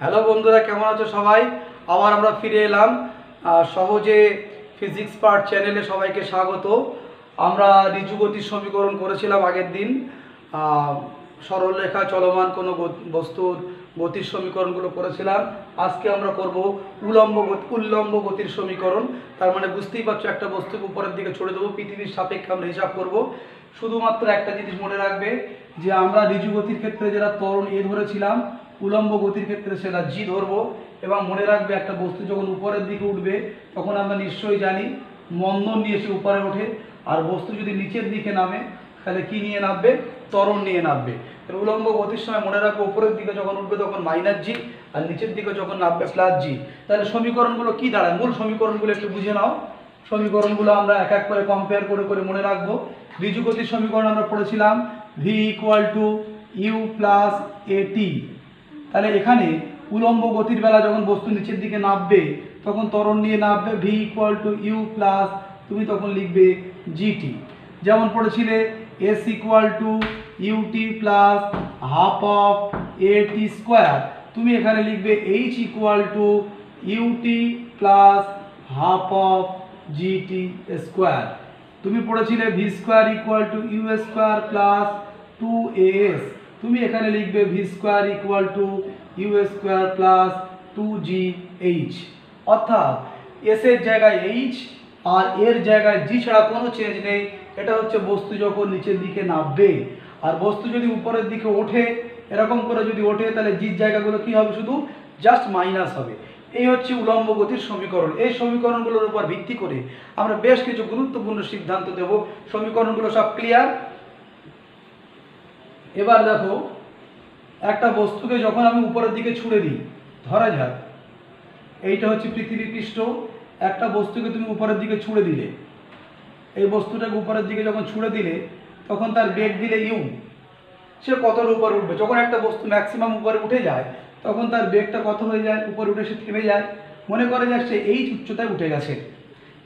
Hello বন্ধুরা, কেমন আছো সবাই? আবার আমরা ফিরে এলাম সহজে ফিজিক্স পার্ট চ্যানেলে সবাইকে স্বাগত। আমরা ঋজুগতির সমীকরণ করেছিলাম আগের দিন। সরলরেখা চলমান কোনো বস্তুর গতির সমীকরণগুলো করেছিলাম। আজকে আমরা করব উলম্ব উল্লম্ব গতির সমীকরণ। তার মানে বুঝতেই পারছ, একটা বস্তুকে উপরের দিকে ছড়ে দেবো, পৃথিবীর সাপেক্ষে আমরা হিসাব করব। শুধুমাত্র একটা জিনিস মনে রাখবে যে আমরা ঋজু গতির ক্ষেত্রে যারা ত্বরণ এ ধরেছিলাম উলম্ব গতির ক্ষেত্রে সেটা জি ধরবো এবং মনে রাখবে একটা বস্তু যখন উপরের দিকে উঠবে, তখন আমরা নিশ্চয়ই জানি মন্দন নিয়ে সে উপরে ওঠে। আর বস্তু যদি নিচের দিকে নামে, তাহলে কি নিয়ে নামবে? ত্বরণ নিয়ে নামবে। উলম্ব গতির সময় মনে রাখবে উপরের দিকে যখন উঠবে তখন মাইনাস জি আর নিচের দিকে যখন নামবে প্লাস জি তাহলে সমীকরণগুলো কি দাঁড়ায়? মূল সমীকরণগুলো একটু বুঝে নাও। সমীকরণগুলো আমরা এক এক করে কম্পেয়ার করে করে মনে রাখব। ঋজু গতির সমীকরণ আমরা পড়েছিলাম v equal to u plus a t তাহলে এখানে উলম্ব গতির বেলা যখন বস্তু নিচের দিকে নামবে, তখন ত্বরণ নিয়ে নামবে v equal to u plus তুমি তখন লিখবে জিটি যেমন পড়েছিলে s equal to u t plus half of a t square তুমি এখানে লিখবে h equal to u t plus half of g t square তুমি পড়েছিলে v square equal to u square plus two a s তুমি এখানে লিখবে v square equal to u square plus two g h অর্থাৎ s এর জায়গায় H R এর জায়গায় জি ছাড়া কোনো চেঞ্জ নেই। এটা হচ্ছে বস্তু যখন নিচের দিকে নামবে। আর বস্তু যদি উপরের দিকে ওঠে, এরকম করে যদি ওঠে, তাহলে জির জায়গাগুলো কি হবে? শুধু জাস্ট মাইনাস হবে। এই হচ্ছে উলম্ব গতির সমীকরণ। এই সমীকরণগুলোর উপর ভিত্তি করে আমরা বেশ কিছু গুরুত্বপূর্ণ সিদ্ধান্ত দেব। সমীকরণগুলো সব ক্লিয়ার এবার দেখো, একটা বস্তুকে যখন আমি উপরের দিকে ছুঁড়ে দিই, ধরা যাক, এইটা হচ্ছে পৃথিবী পৃষ্ঠ, একটা বস্তুকে তুমি উপরের দিকে ছুঁড়ে দিলে, এই বস্তুটাকে উপরের দিকে যখন ছুঁড়ে দিলে, তখন তার বেগ দিলে ইউ, সে কতর উপরে উঠবে? যখন একটা বস্তু ম্যাক্সিমাম উপরে উঠে যায়, তখন তার বেগটা কত হয়ে যায়? উপরে উঠে সে থেমে যায়। মনে করে যে সে এই উচ্চতায় উঠে গেছে।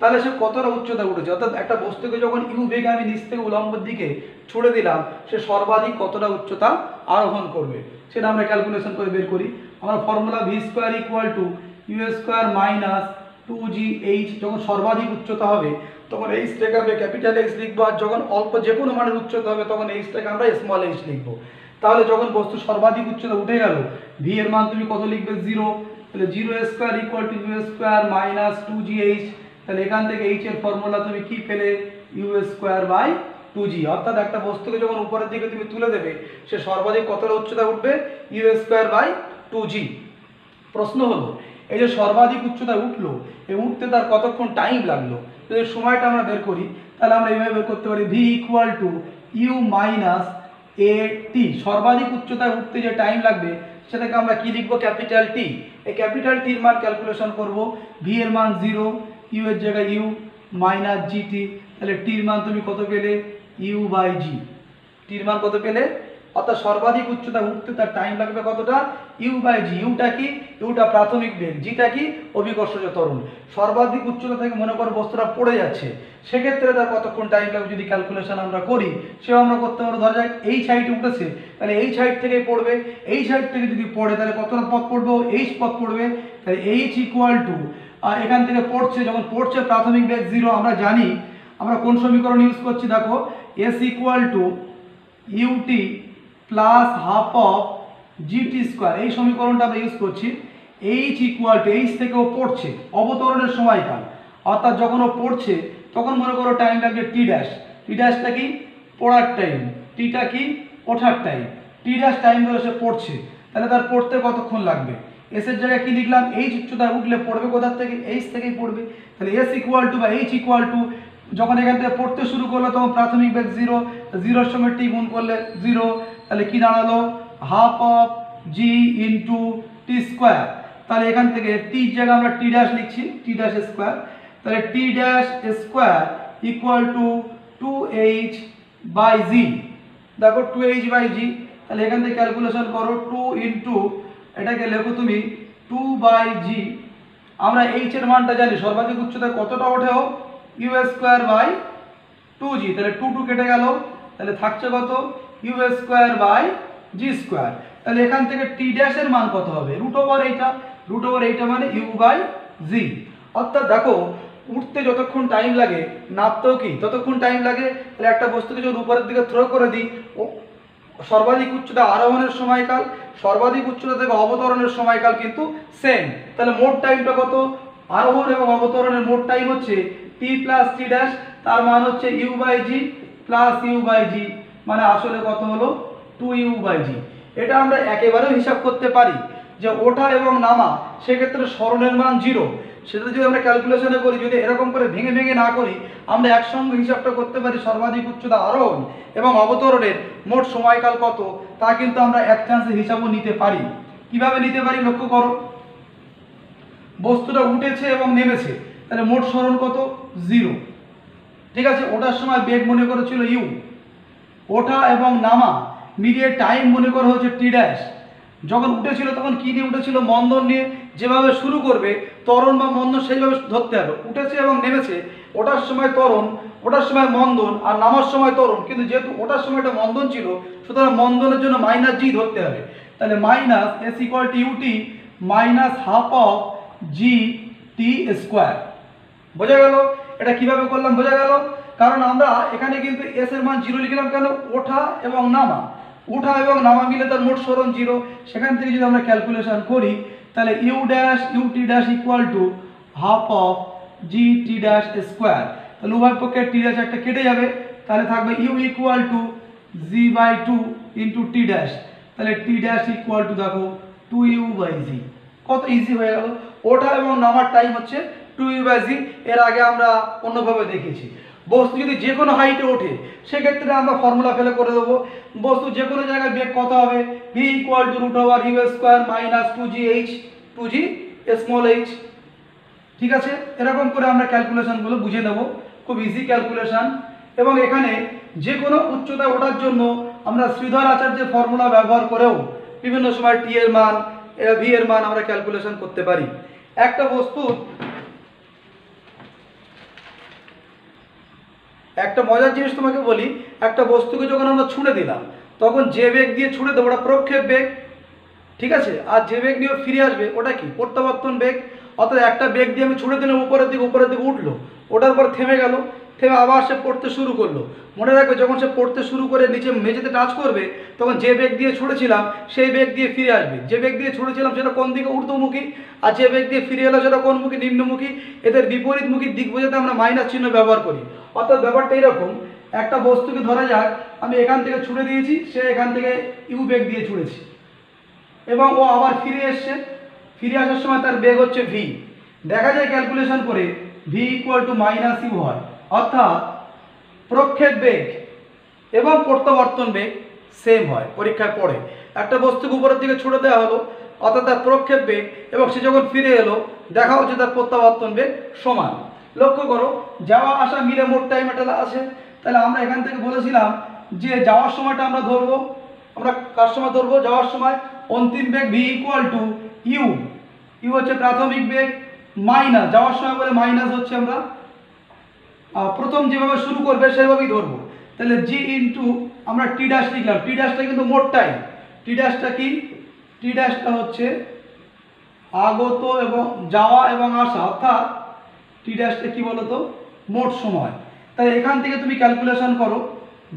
তাহলে সে কতটা উচ্চতা উঠেছে? অর্থাৎ একটা বস্তুকে যখন ইউ বেগে আমি নিচ থেকে উলম্বর দিকে ছুড়ে দিলাম, সে সর্বাধিক কতটা উচ্চতা আরোহণ করবে? সেটা আমরা ক্যালকুলেশন করে বের করি। আমরা formula v square equal to u square minus two g h যখন সর্বাধিক উচ্চতা হবে, তখন এইচটাকে আমরা ক্যাপিটাল এইচ লিখব, আর যখন অল্প যে কোনো মানের উচ্চতা হবে, তখন এইচটাকে আমরা স্মল এইচ লিখব। তাহলে যখন বস্তু সর্বাধিক উচ্চতা উঠে গেল ভি এর মান তুমি কত লিখবে? জিরো তাহলে zero square equal to u square minus two g h তাহলে এখান থেকে এইচ এর ফর্মুলা তুমি কি পেলে? U square by two g অর্থাৎ একটা বস্তুকে যখন উপরের দিকে তুমি তুলে দেবে, সে সর্বাধিক কতটা উচ্চতা উঠবে? U square by two g প্রশ্ন হলো, এই যে সর্বাধিক উচ্চতায় উঠল এই উঠতে তার কতক্ষণ টাইম লাগল? যদি সময়টা আমরা বের করি, তাহলে আমরা এইভাবে বের করতে পারি v equal to u minus a t সর্বাধিক উচ্চতায় উঠতে যে টাইম লাগবে, সেটাকে আমরা কি লিখব? ক্যাপিটাল টি এই ক্যাপিটাল টির মান ক্যালকুলেশন করব। ভি এর মান জিরো ইউ এর জায়গায় ইউ মাইনাস জি টি তাহলে টির মান তুমি কত পেলে? ইউ বাই জি টির মান কত পেলে? অর্থাৎ সর্বাধিক উচ্চতা উঠতে তার টাইম লাগবে কতটা? ইউ বাই জি ইউটা কি? ইউটা প্রাথমিক বেগ। জিটা কি? অভিকর্ষজ ত্বরণ সর্বাধিক উচ্চতা থেকে মনে করো বস্তুটা পড়ে যাচ্ছে। সেক্ষেত্রে তার কতক্ষণ টাইম লাগবে যদি ক্যালকুলেশন আমরা করি? সেও আমরা করতে পারব। ধরা যাক এই সাইডে উঠেছে, তাহলে এই সাইড থেকেই পড়বে। এই সাইড থেকে যদি পড়ে, তাহলে কতটা পথ পড়বে? এইচ পথ পড়বে। তাহলে এইচ ইকুয়াল টু এখান থেকে পড়ছে, যখন পড়ছে প্রাথমিক বেগ জিরো আমরা জানি, আমরা কোন সমীকরণ ইউজ করছি, দেখো s equal to u t plus half of g t square এই সমীকরণটা আমরা ইউজ করছি এইচ ইকুয়াল টু এইচ থেকেও পড়ছে, অবতরণের সময়কাল। অর্থাৎ যখন ও পড়ছে, তখন মনে করো টাইম লাগবে টি ড্যাশ টি ড্যাশটা কি? পড়ার টাইম টিটা কি? ওঠার টাইম টি ড্যাশ টাইম ধরে সে পড়ছে, তাহলে তার পড়তে কতক্ষণ লাগবে? এসের জায়গায় কি লিখলাম? এইচ উচ্চতায় উঠলে পড়বে কোথার থেকে? এইচ থেকেই পড়বে। তাহলে এস ইকুয়াল টু বা এইচ ইকুয়াল টু যখন এখান থেকে পড়তে শুরু করল, তখন প্রাথমিক বেগ জিরো জিরোর সঙ্গে টি গুণ করলে জিরো তাহলে কি দাঁড়াল? Half of G into T square তাহলে এখান থেকে টি জায়গায় আমরা টি ড্যাশ লিখছি টি ড্যাশ স্কোয়ার তাহলে T dash square equal to two H by G দেখো টু এইচ বাই জি তাহলে এখান থেকে ক্যালকুলেশন করো টু ইন্টু এটাকে লেখো তুমি? টু বাই জি আমরা এইচ এর মানটা জানি, সর্বাধিক উচ্চতায় কতটা ওঠেও U square by two G তাহলে টু টু কেটে গেল, তাহলে থাকছে কত? U square by G square তাহলে এখান থেকে টি ড্যাশের মান কত হবে? রুট ওভার এইটা। রুট ওভার এইটা মানে ইউ বাই জি অর্থাৎ দেখো, উঠতে যতক্ষণ টাইম লাগে নামতেও কি? ততক্ষণ টাইম লাগে, তাহলে একটা বস্তুকে যদি উপরের দিকে থ্রো করে দিই সর্বাধিক উচ্চতা আরোহণের সময়কাল, সর্বাধিক উচ্চতা থেকে অবতরণের সময়কাল কিন্তু সেম তাহলে মোট টাইমটা কত? আরোহণ এবং অবতরণের মোট টাইম হচ্ছে টি প্লাস টি ড্যাশ তার মান হচ্ছে U by G plus U by G মানে আসলে কত হলো? টু ইউ বাই জি এটা আমরা একেবারেও হিসাব করতে পারি। যে ওঠা এবং নামা, সেক্ষেত্রে স্মরণের মান জিরো সেটা যদি আমরা ক্যালকুলেশনে করি, যদি এরকম করে ভেঙে ভেঙে না করি, আমরা একসঙ্গে হিসাবটা করতে পারি সর্বাধিক উচ্চতা আরোহণ এবং অবতরণের মোট সময়কাল কত, তা কিন্তু আমরা এক চান্সে হিসাবও নিতে পারি। কীভাবে নিতে পারি লক্ষ্য করো? বস্তুটা উঠেছে এবং নেমেছে, তাহলে মোট স্মরণ কত? জিরো ঠিক আছে? ওঠার সময় বেগ মনে করেছিল ইউ ওঠা এবং নামা মিলিয়ে টাইম মনে করা হচ্ছে টি ড্যাশ যখন উঠেছিল, তখন কী নিয়ে উঠেছিল? মন্দন নিয়ে যেভাবে শুরু করবে ত্বরণ বা মন্দন সেইভাবে ধরতে হবে। উঠেছে এবং নেমেছে, ওঠার সময় ত্বরণ ওঠার সময় মন্দন আর নামার সময় ত্বরণ কিন্তু যেহেতু ওঠার সময়টা মন্দন ছিল, সুতরাং মন্দনের জন্য মাইনাস জি ধরতে হবে। তাহলে minus S equal T UT minus half of G T square বোঝা গেল? এটা কীভাবে করলাম? বোঝা গেল? কারণ আমরা এখানে কিন্তু এস এর মান জিরো লিখলাম কেন? ওঠা এবং নামা। উঠা এবং নামা মিলে তার মোট সরণ জিরো। সেখান থেকে যদি আমরা ক্যালকুলেশন করি, তাহলে U dash U T dash equal to half of G T dash square তাহলে উভয় পক্ষে টি ড্যাশ একটা কেটে যাবে, তাহলে থাকবে U equal to G by two into T dash তাহলে টি ড্যাশ ইকুয়াল টু দেখো টু ইউ বাই জি কত ইজি হয়ে গেল? ওঠা এবং নামার টাইম হচ্ছে টু ইউ বাই জি এর আগে আমরা অন্যভাবে দেখেছি বস্তু যদি যে কোনো হাইটে ওঠে, সেক্ষেত্রে আমরা ফর্মুলা ফেলে করে দেবো। বস্তু যে কোনো জায়গায় বেগ কত হবে? V equal to root over U square minus two G H two G small H ঠিক আছে? এরকম করে আমরা ক্যালকুলেশনগুলো বুঝে নেব। খুব ইজি ক্যালকুলেশান এবং এখানে যে কোনো উচ্চতা ওঠার জন্য আমরা শ্রীধর আচার্যের ফর্মুলা ব্যবহার করেও বিভিন্ন সময় টি এর মান ভি এর মান আমরা ক্যালকুলেশন করতে পারি। একটা বস্তু একটা মজার জিনিস তোমাকে বলি, একটা বস্তুকে যখন আমরা ছুঁড়ে দিলাম, তখন যে বেগ দিয়ে ছুঁড়ে দেবো ওটা প্রক্ষেপ বেগ ঠিক আছে? আর যে বেগ নিয়ে ফিরে আসবে, ওটা কি? প্রত্যাবর্তন বেগ অর্থাৎ একটা বেগ দিয়ে আমি ছুঁড়ে দিলাম, উপরের দিকে উপরের দিকে উঠল, ওটার পর থেমে গেল, থেমে আবার সে পড়তে শুরু করল। মনে রাখবে, যখন সে পড়তে শুরু করে নিচে মেঝেতে টাচ করবে, তখন যে বেগ দিয়ে ছুঁড়েছিলাম, সেই বেগ দিয়ে ফিরে আসবে। যে বেগ দিয়ে ছুঁড়েছিলাম, সেটা কোন দিকে? ঊর্ধ্বমুখী। আর যে বেগ দিয়ে ফিরে এলো, সেটা কোনমুখী নিম্নমুখী? এদের বিপরীতমুখী দিক বোঝাতে আমরা মাইনাস চিহ্ন ব্যবহার করি। অর্থাৎ ব্যাপারটা এরকম, একটা বস্তুকে ধরা যাক, আমি এখান থেকে ছুড়ে দিয়েছি, সে এখান থেকে ইউ বেগ দিয়ে ছুঁড়েছি। এবং ও আবার ফিরে এসছে। ফিরে আসার সময় তার বেগ হচ্ছে ভি দেখা যায় ক্যালকুলেশন করে V equal to minus U হয়। অর্থাৎ প্রক্ষেপ বেগ এবং প্রত্যাবর্তন বেগ সেম হয় পরীক্ষার পরে। একটা বস্তুকে উপরের দিকে ছুড়ে দেওয়া হলো, অর্থাৎ তার প্রক্ষেপ বেগ এবং সে যখন ফিরে এলো, দেখা হচ্ছে তার প্রত্যাবর্তন বেগ সমান। লক্ষ্য করো, যাওয়া আসা মিলে মোট টাইম এটা আছে তাহলে আমরা এখান থেকে বলেছিলাম যে যাওয়ার সময়টা আমরা ধরবো, আমরা কার সময় ধরবো? যাওয়ার সময় অন্তিম বেগ V equal to U U হচ্ছে প্রাথমিক বেগ মাইনাস যাওয়ার সময় বলে মাইনাস হচ্ছে আমরা। প্রথম যেভাবে শুরু করবে সেভাবেই ধরবো। তাহলে জি ইন্টু আমরা টি ড্যাশ লিখলাম। টি ড্যাশটা কিন্তু মোট টাইম টি ড্যাশটা কি টি ড্যাশটা হচ্ছে আগত এবং যাওয়া এবং আসা। অর্থাৎ টি ড্যাশটা কি বলতো? মোট সময়। তাই এখান থেকে তুমি ক্যালকুলেশন করো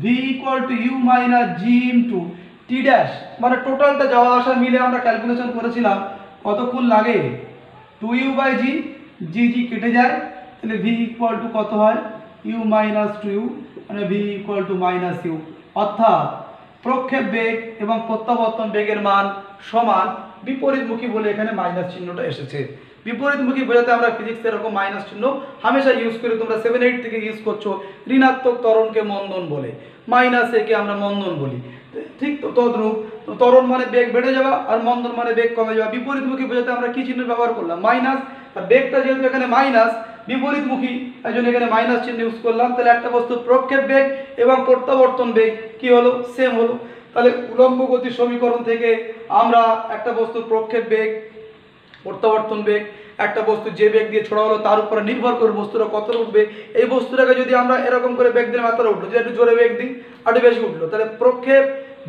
V equal to U minus G into T dash মানে টোটালটা যাওয়া আসা মিলে আমরা ক্যালকুলেশন করেছিলাম, কতক্ষণ লাগে? Two U by G G G কেটে যায়, তাহলে ভি ইকুয়াল টু কত হয়? ইউ মাইনাস টু ইউ মানে V equal to minus U অর্থাৎ প্রক্ষেপ বেগ এবং প্রত্যাবর্তন বেগের মান সমান বিপরীতমুখী বলে এখানে মাইনাস চিহ্নটা এসেছে। বিপরীতমুখী বোঝাতে আমরা ফিজিক্সে এরকম মাইনাস চিহ্ন হামেশা ইউজ করি তোমরা সেভেন এইট থেকে ইউজ করছ। ঋণাত্মক ত্বরণকে মন্দন বলে। মাইনাস একে আমরা মন্দন বলি। ঠিক তো তদ্রূপ তো ত্বরণ মানে বেগ বেড়ে যাওয়া আর মন্দন মানে বেগ কমে যাওয়া। বিপরীতমুখী বোঝাতে আমরা কি চিহ্ন ব্যবহার করলাম? মাইনাস আর বেগটা যেহেতু এখানে মাইনাস বিপরীতমুখী এই জন্য এখানে মাইনাস চিহ্ন ইউজ করলাম। তাহলে একটা বস্তু প্রক্ষেপ বেগ এবং প্রত্যাবর্তন বেগ কি হলো? সেম হলো। তাহলে উলম্ব গতির সমীকরণ থেকে আমরা একটা বস্তুর প্রক্ষেপ বেগ প্রত্যাবর্তন বেগ, একটা বস্তু যে বেগ দিয়ে ছোড়া হলো তার উপরে নির্ভর করে বস্তুটা কতটা উঠবে এই বস্তুটাকে যদি আমরা এরকম করে বেগ দিলে মাত্রা উঠল, যদি একটু জোরে বেগ দিই, আর বেশি উঠল। তাহলে প্রক্ষেপ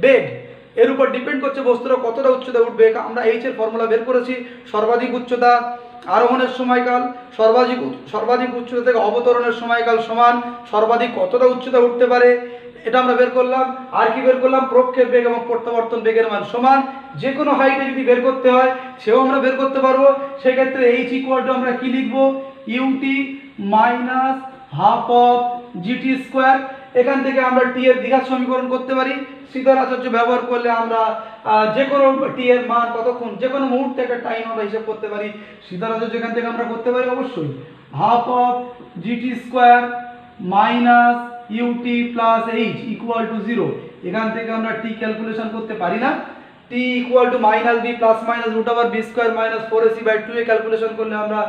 বেগ এর উপর ডিপেন্ড করছে বস্তুটা কতটা উচ্চতা উঠবে। আমরা এইচ এর ফর্মুলা বের করেছি, সর্বাধিক উচ্চতা আরোহণের সময়কাল, সর্বাধিক সর্বাধিক উচ্চতা থেকে অবতরণের সময়কাল সমান, সর্বাধিক কতটা উচ্চতা উঠতে পারে এটা আমরা বের করলাম। আর কি বের করলাম? প্রক্ষেপ বেগ এবং প্রত্যাবর্তন বেগের মান সমান। যে কোনো হাইটে যদি বের করতে হয়, সেও আমরা বের করতে পারব। সেক্ষেত্রে এইচ ইকুয়াল টু আমরা কি লিখব? UT minus half of GT square এখান থেকে আমরা টি এর দ্বিঘাত সমীকরণ করতে পারি। শীতল আচার্য ব্যবহার করলে আমরা যে কোনো টি এর মান কতক্ষণ, যে কোনো মুহূর্তে একটা টাইম আমরা হিসাব করতে পারি। শীতল আচার্য এখান থেকে আমরা করতে পারি অবশ্যই। Half of GT square minus UT plus H equal to zero এখান থেকে আমরা টি ক্যালকুলেশন করতে পারি না। T equal to minus B plus minus root over B square minus four AC by two A calculation করলে আমরা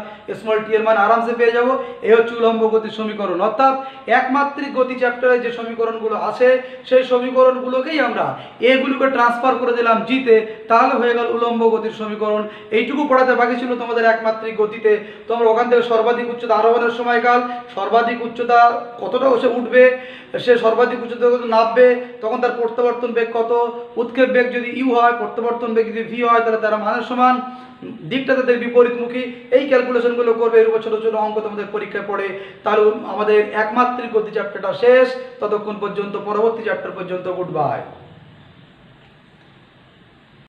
small tea এর মান আরামসে পেয়ে যাব। এই হচ্ছে উলম্ব গতির সমীকরণ। অর্থাৎ একমাত্রিক গতি চ্যাপ্টারে যে সমীকরণগুলো আছে, সেই সমীকরণগুলোকেই আমরা এগুলোকে ট্রান্সফার করে দিলাম জিতে তাহলে হয়ে গেল উলম্ব গতির সমীকরণ। এইটুকু পড়াতে বাকি ছিল তোমাদের একমাত্রিক গতিতে। তোমরা ওখান থেকে সর্বাধিক উচ্চতা আরোহণের সময়কাল, সর্বাধিক উচ্চতা কতটা সে উঠবে, সে সর্বাধিক উচ্চতা নামবে, তখন তার প্রত্যাবর্তন বেগ কত, উৎক্ষেপ বেগ যদি ইউ হয়, প্রত্যাবর্তন বেগ যদি ভি হয়, তাহলে তারা মানের সমান। দিকটা তাদের বিপরীতমুখী। এই ক্যালকুলেশনগুলো করবে এর উপর ছোটো ছোটো অঙ্ক তোমাদের পরীক্ষায় পড়ে। তাহলে আমাদের একমাত্রিক গতি চ্যাপ্টারটা শেষ। ততক্ষণ পর্যন্ত, পরবর্তী চ্যাপ্টার পর্যন্ত গুড বাই